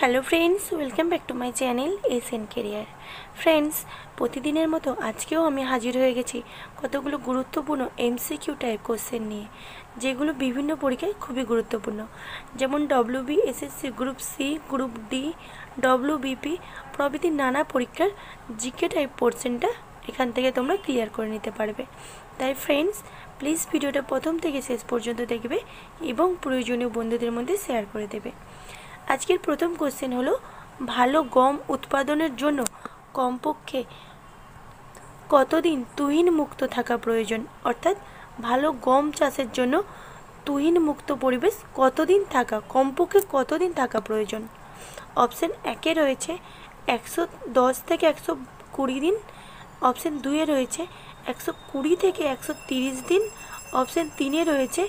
Hello friends welcome back to my channel S N career friends প্রতিদিনের মতো আজকেও আমি হাজির হয়ে গেছি কতগুলো গুরুত্বপূর্ণ এমসিকিউ টাইপ কোশ্চেন নিয়ে, যেগুলো বিভিন্ন পরীক্ষায় খুবই গুরুত্বপূর্ণ। যেমন WB SSC group C group D WBP প্রভৃতি নানা পরীক্ষার জিকে টাইপ পোর্শনটা এখান থেকে তোমরা ক্লিয়ার করে নিতে পারবে। তাই ফ্রেন্ডস প্লিজ ভিডিওটা প্রথম থেকে শেষ পর্যন্ত দেখবে এবং প্রয়োজনীয় বন্ধুদের মধ্যে শেয়ার করে দেবে। আজকের প্রথম কোশ্চেন হলো, ভালো গম উৎপাদনের জন্য কমপক্ষে কতদিন তুহিন মুক্ত থাকা প্রয়োজন? অর্থাৎ, ভালো গম চাষের জন্য তুহিন মুক্ত পরিবেশ কতদিন থাকা, কমপক্ষে কতদিন থাকা প্রয়োজন? অপশান একে রয়েছে, একশো দশ থেকে একশো কুড়ি দিন। অপশান দুয়ে রয়েছে, একশো কুড়ি থেকে একশো তিরিশ দিন। অপশন তিনে রয়েছে,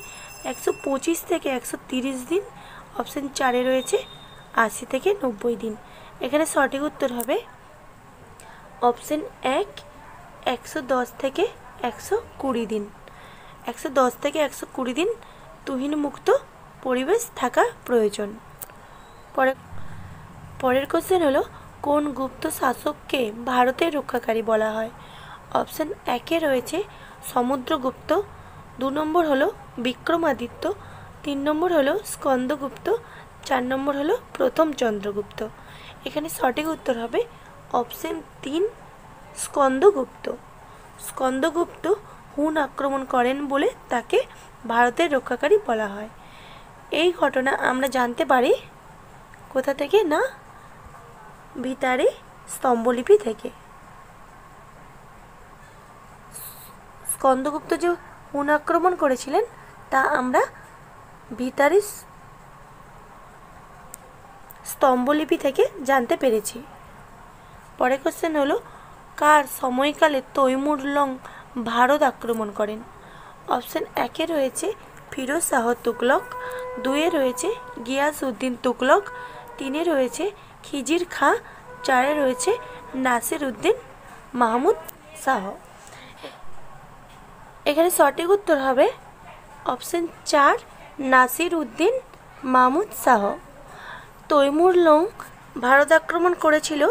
একশো পঁচিশ থেকে একশো তিরিশ দিন। অপশন চারে রয়েছে আশি থেকে নব্বই দিন। এখানে সঠিক উত্তর হবে অপশন এক, একশো দশ থেকে একশো কুড়ি দিন। একশো দশ থেকে একশো কুড়ি দিন তুহিন মুক্ত পরিবেশ থাকা প্রয়োজন। পরে পরের কোশ্চেন হলো, কোন গুপ্ত শাসককে ভারতের রক্ষাকারী বলা হয়? অপশন একে রয়েছে সমুদ্রগুপ্ত, দু নম্বর হলো বিক্রমাদিত্য, তিন নম্বর হলো স্কন্দগুপ্ত চার নম্বর হলো প্রথম চন্দ্রগুপ্ত। এখানে সঠিক উত্তর হবে অপশন তিন, স্কন্দগুপ্ত। স্কন্দগুপ্ত হুন আক্রমণ করেন বলে তাকে ভারতের রক্ষাকারী বলা হয়। এই ঘটনা আমরা জানতে পারি কোথা থেকে না ভিতারে স্তম্ভলিপি থেকে। স্কন্দগুপ্ত যে হুন আক্রমণ করেছিলেন, তা আমরা ভিতারি স্তম্ভলিপি থেকে জানতে পেরেছি। পরের কোশ্চেন হলো, কার সময়কালে তৈমুর লং ভারত আক্রমণ করেন? অপশন একে রয়েছে ফিরোজ শাহ তুগলক, দুয়ে রয়েছে গিয়াস উদ্দিন তুগলক, তিনে রয়েছে খিজির খাঁ, চারে রয়েছে নাসির উদ্দিন মাহমুদ শাহ। এখানে সঠিক উত্তর হবে অপশন চার, নাসির উদ্দিন মাহমুদ শাহ। তৈমুর লং ভারত আক্রমণ করেছিল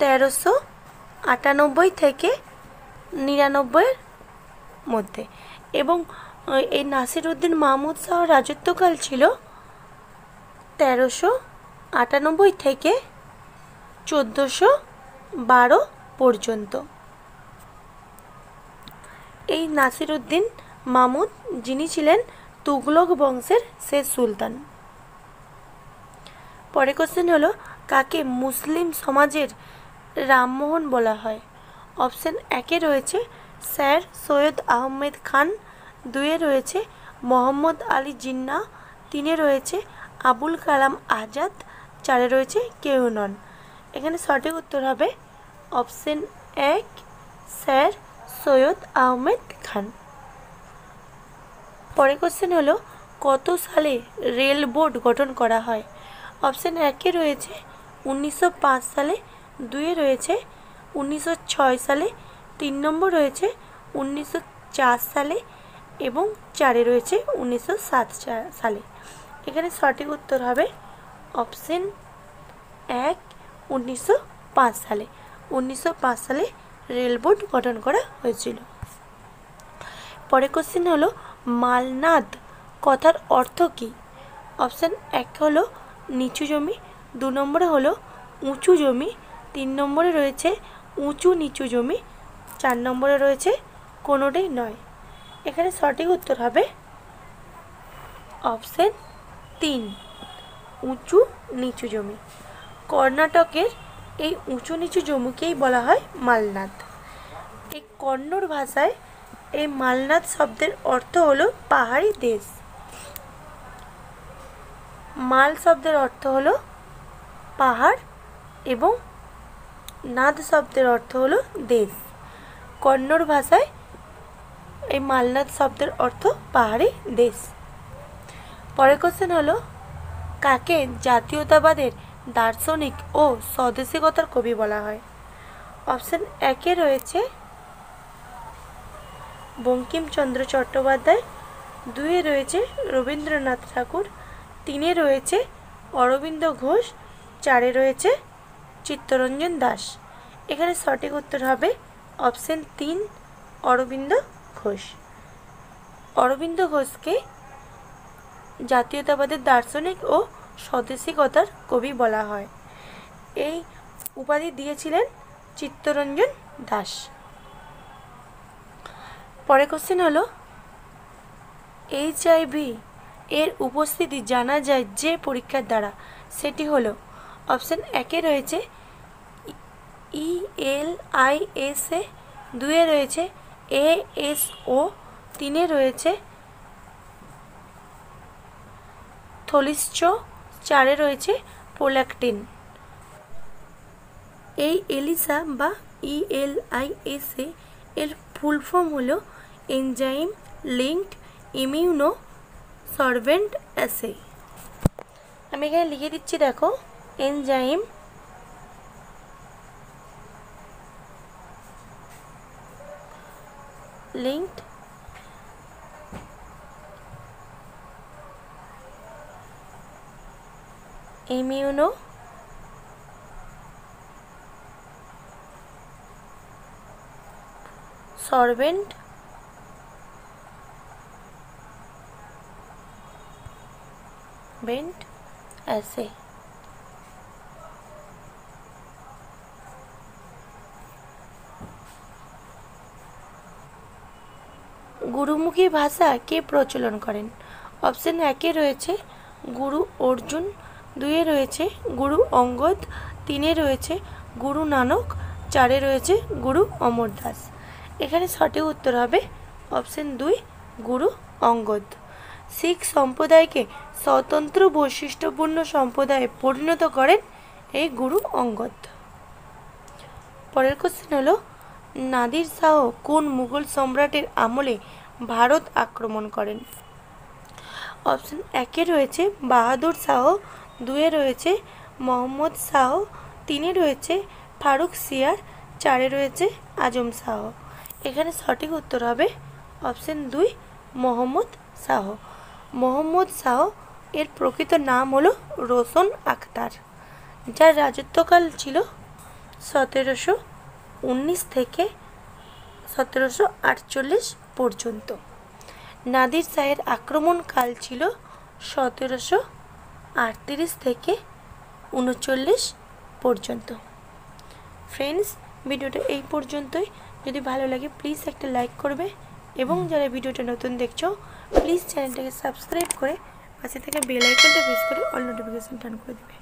তেরোশো আটানব্বই থেকে নিরানব্বইয়ের মধ্যে। এবং এই নাসির উদ্দিন মাহমুদ শাহ রাজত্বকাল ছিল তেরোশো আটানব্বই থেকে চোদ্দোশো বারো পর্যন্ত। এই নাসির উদ্দিন মাহমুদ, যিনি ছিলেন তুগলক বংশের শেষ সুলতান। পরে কোশ্চেন হলো, কাকে মুসলিম সমাজের রামমোহন বলা হয়? অপশন একে রয়েছে স্যার সৈয়দ আহমেদ খান, দুয়ে রয়েছে মোহাম্মদ আলী জিন্না, তিনে রয়েছে আবুল কালাম আজাদ, চারে রয়েছে কেউ নন। এখানে সঠিক উত্তর হবে অপশন এক স্যার সৈয়দ আহমেদ খান। পরে কোশ্চেন হলো, কত সালে রেল বোর্ড গঠন করা হয়? অপশান একে রয়েছে উনিশশো পাঁচ সালে, দুয়ে রয়েছে উনিশশো ছয় সালে, তিন নম্বর রয়েছে উনিশশো চার সালে এবং চারে রয়েছে উনিশশো সাত সালে। এখানে সঠিক উত্তর হবে অপশন এক উনিশশো সালে। উনিশশো পাঁচ সালে রেল বোর্ড গঠন করা হয়েছিল। পরে কোশ্চেন হলো মালনাদ কথার অর্থ কী? অপশান এক হলো নিচু জমি, দু নম্বরে হলো উঁচু জমি, তিন নম্বরে রয়েছে উঁচু নিচু জমি, চার নম্বরে রয়েছে কোনোটাই নয়। এখানে সঠিক উত্তর হবে অপশন তিন, উঁচু নিচু জমি। কর্ণাটকের এই উঁচু নিচু জমিকেই বলা হয় মালনাদ। এই কন্নড় ভাষায় এই মালনাদ শব্দের অর্থ হলো পাহাড়ি দেশ। মাল শব্দের অর্থ হল পাহাড় এবং নাদ শব্দের অর্থ হলো দেশ। কন্নড় ভাষায় এই মালনাদ শব্দের অর্থ পাহাড়ি দেশ। পরের কোশ্চেন হলো, কাকে জাতীয়তাবাদের দার্শনিক ও স্বদেশিকতার কবি বলা হয়? অপশন একে রয়েছে, বঙ্কিমচন্দ্র চট্টোপাধ্যায়। দুয়ে রয়েছে রবীন্দ্রনাথ ঠাকুর। তিনে রয়েছে অরবিন্দ ঘোষ, চারে রয়েছে চিত্তরঞ্জন দাস। এখানে সঠিক উত্তর হবে অপশন তিন, অরবিন্দ ঘোষ। অরবিন্দ ঘোষকে জাতীয়তাবাদের দার্শনিক ও স্বদেশিকতার কবি বলা হয়। এই উপাধি দিয়েছিলেন চিত্তরঞ্জন দাস। পরে কোশ্চেন হলো এইচআইভি এর উপস্থিতি জানা যায় যে পরীক্ষার দ্বারা। সেটি হলো, অপশন একে রয়েছে ই এল আই এস এ দুয়ে রয়েছে এ এস ও তিনে রয়েছে থলিশ্চ চারে রয়েছে পোল্যাকটিন এই এলিসা বা ই এল আই এস এ এর ফুল ফর্ম হলো enzyme linked immuno sorbent assay আমি এখানে লিখে দিচ্ছি দেখো এনজাইম লিঙ্কড ইমিউনো সরভেন্ট বেন্ট ऐसे গুরুমুখী ভাষা কে প্রচলন করেন? অপশন একে রয়েছে গুরু অর্জুন, দুয়ে রয়েছে গুরু অঙ্গদ, তিনে রয়েছে গুরু নানক, চারে রয়েছে গুরু অমর দাস। এখানে সঠিক উত্তর হবে অপশন দুই, গুরু অঙ্গদ। শিখ সম্প্রদায়কে স্বতন্ত্র বৈশিষ্ট্যপূর্ণ সম্প্রদায়ে পরিণত করেন এই গুরু অঙ্গদ। পরের কোশ্চেন হলো, নাদির শাহ কোন মুঘল সম্রাটের আমলে ভারত আক্রমণ করেন? অপশন একে রয়েছে বাহাদুর শাহ, দুয়ে রয়েছে মোহাম্মদ শাহ, তিনে রয়েছে ফারুক সিয়ার, চারে রয়েছে আজম শাহ। এখানে সঠিক উত্তর হবে অপশন দুই, মোহাম্মদ শাহ। মোহাম্মদ শাহ এর প্রকৃত নাম হলো রোশন আখতার, যার রাজত্বকাল ছিল সতেরোশো উনিশ থেকে সতেরোশো আটচল্লিশ পর্যন্ত। নাদির শাহের আক্রমণকাল ছিল সতেরোশো আটত্রিশ থেকে উনচল্লিশ পর্যন্ত। ফ্রেন্ডস ভিডিওটা এই পর্যন্তই। যদি ভালো লাগে প্লিজ একটা লাইক করবে। এবং যারা ভিডিওটা নতুন দেখছ প্লিজ চ্যানেলটাকে সাবস্ক্রাইব করে পাশে থেকে বেল আইকনটা প্রেস করে অল নোটিফিকেশন টার্ন করে দেবে।